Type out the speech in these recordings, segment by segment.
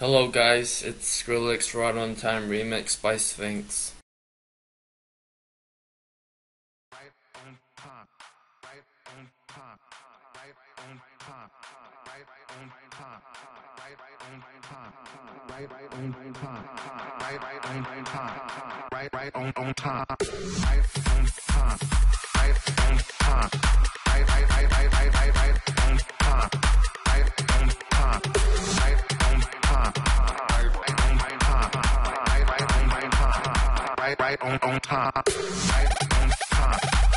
Hello guys, it's Skrillex Right on Time remix by Sphynx. On on time, right on time, right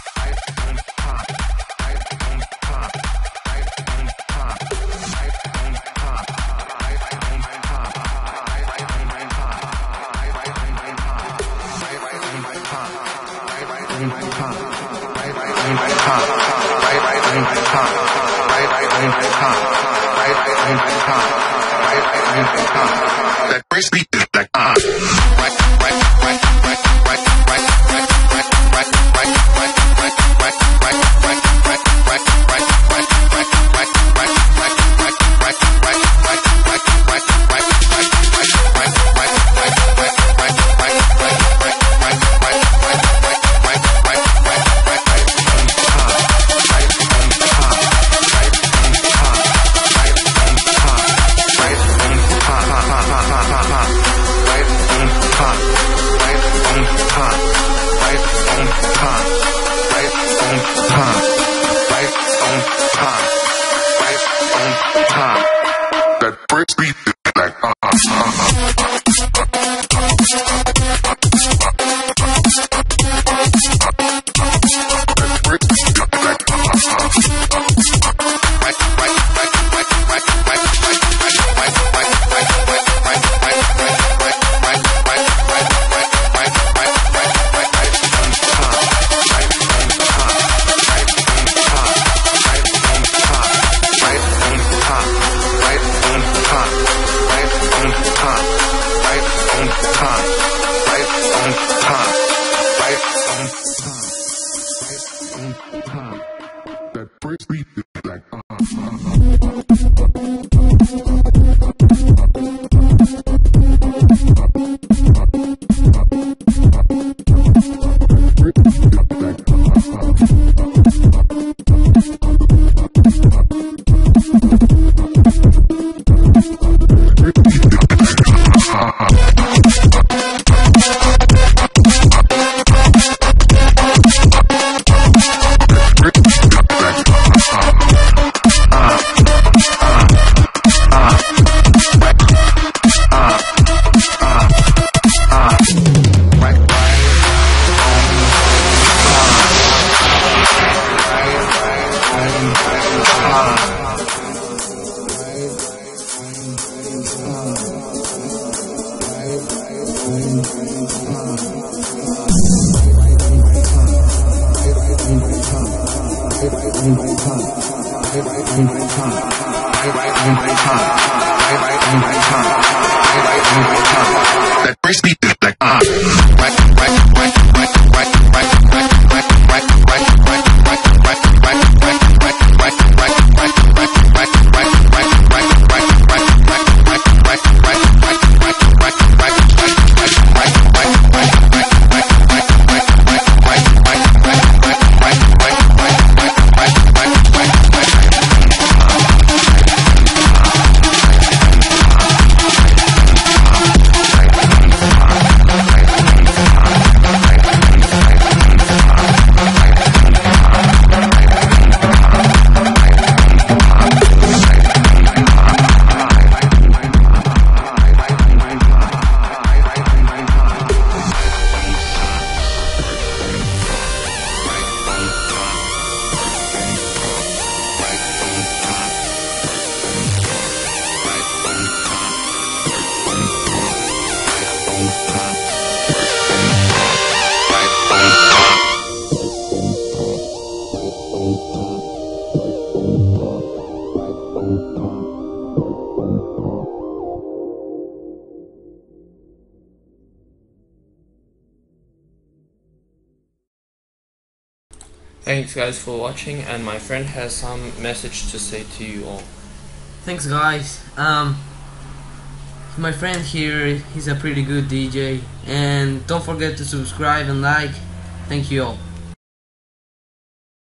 like ah. Right, right, right, right, right, Speed. time. That brings me back. Uh, uh, uh, everybody time. Everybody, everybody. Everybody, everybody. Everybody, everybody. Everybody, everybody. That first beat is like. Thanks guys for watching and my friend has some message to say to you all. Thanks, guys. Um, my friend here, he's a pretty good DJ. And don't forget to subscribe and like. Thank you all.